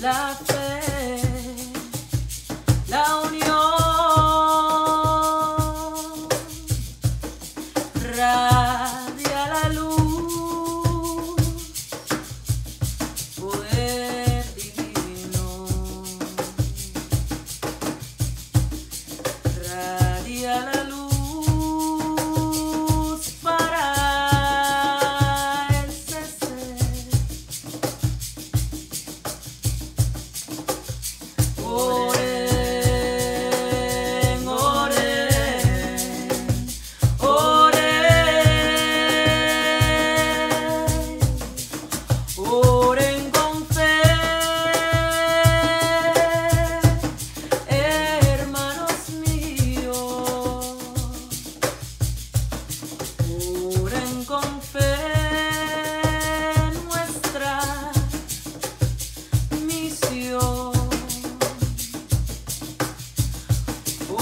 la fe, la unión. Ra- Oh.